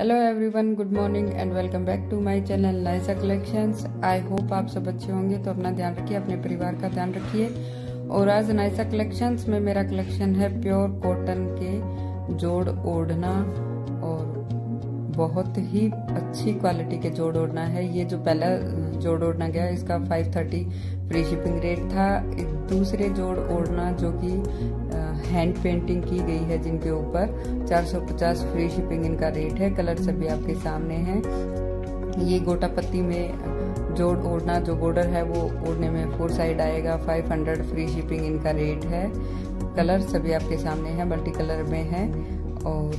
Hello everyone good morning and welcome back to my channel Nysa collections I hope आप सब अच्छे होंगे तो अपना ध्यान रखिए, अपने परिवार का ध्यान रखिए। और आज नाइसा कलेक्शंस में मेरा कलेक्शन है प्योर कॉटन के जोड़ ओढ़ना और बहुत ही अच्छी क्वालिटी के जोड़ ओढ़ना है। ये जो पहला जोड़ ओढ़ना गया, इसका 530 फ्री शिपिंग रेट था। दूसरे जोड़ ओढ़ना जो कि हैंड पेंटिंग की गई है जिनके ऊपर 450 फ्री शिपिंग इनका रेट है। कलर सभी आपके सामने हैं। ये गोटा पत्ती में जोड़ ओढ़ना, जो बॉर्डर है वो ओढ़ने में फोर साइड आएगा। 500 फ्री शिपिंग इनका रेट है। कलर सभी आपके सामने है मल्टी कलर में है और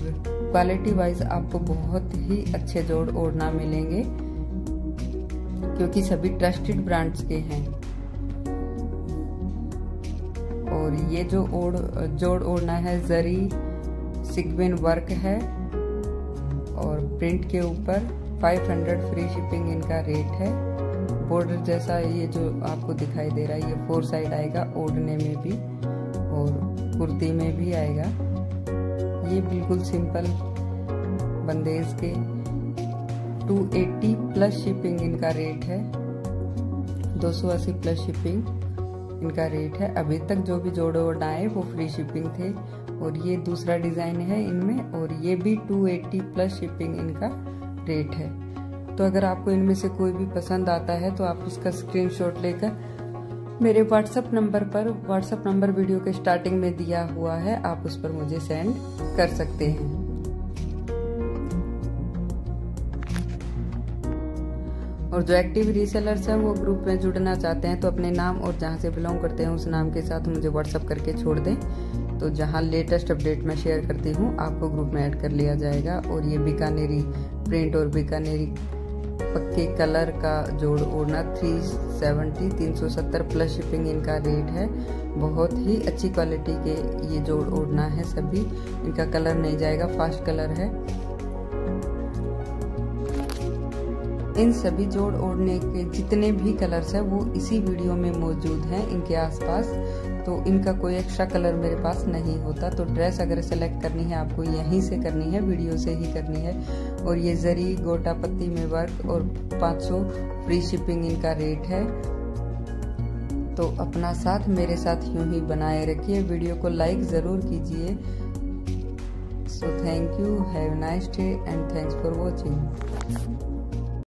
क्वालिटी वाइज आपको बहुत ही अच्छे जोड़ ओढ़ना मिलेंगे, क्योंकि सभी ट्रस्टेड ब्रांड्स के हैं। और ये जो ओढ़, जोड़ ओढ़ना है, जरी सिग्विन वर्क है और प्रिंट के ऊपर 500 फ्री शिपिंग इनका रेट है। बॉर्डर जैसा ये जो आपको दिखाई दे रहा है, ये फोर साइड आएगा, ओढ़ने में भी और कुर्ती में भी आएगा। ये बिल्कुल सिंपल बंदेज के 280 प्लस शिपिंग इनका रेट है। 280 प्लस शिपिंग इनका रेट है। अभी तक जो भी जोड़े ओढ़ आए वो फ्री शिपिंग थे। और ये दूसरा डिज़ाइन है इनमें, और ये भी 280 प्लस शिपिंग इनका रेट है। तो अगर आपको इनमें से कोई भी पसंद आता है तो आप उसका स्क्रीनशॉट लेकर मेरे व्हाट्सअप नंबर पर व्हाट्सअप नंबर वीडियो के स्टार्टिंग में दिया हुआ है, आप उस पर मुझे सेंड कर सकते हैं। और जो एक्टिव रीसेलर्स हैं, वो ग्रुप में जुड़ना चाहते हैं तो अपने नाम और जहाँ से बिलोंग करते हैं, उस नाम के साथ मुझे व्हाट्सअप करके छोड़ दें। तो जहाँ लेटेस्ट अपडेट मैं शेयर करती हूँ, आपको ग्रुप में ऐड कर लिया जाएगा। और ये बीकानेरी प्रिंट और बीकानेरी पक्के कलर का जोड़ ओढ़ना थ्री सेवेंटी तीन सौ सत्तर प्लस शिपिंग इनका रेट है। बहुत ही अच्छी क्वालिटी के ये जोड़ ओढ़ना है सभी। इनका कलर नहीं जाएगा फास्ट कलर है। इन सभी जोड़ ओढ़ने के जितने भी कलर्स हैं, वो इसी वीडियो में मौजूद हैं इनके आसपास। तो इनका कोई एक्स्ट्रा कलर मेरे पास नहीं होता। तो ड्रेस अगर सेलेक्ट करनी है, आपको यहीं से करनी है वीडियो से ही करनी है। और ये जरी, गोटा पत्ती में वर्क और 500 फ्री शिपिंग इनका रेट है। तो अपना साथ मेरे साथ यूँ ही बनाए रखिए। वीडियो को लाइक ज़रूर कीजिए। So thank you have nice day and thanks for watching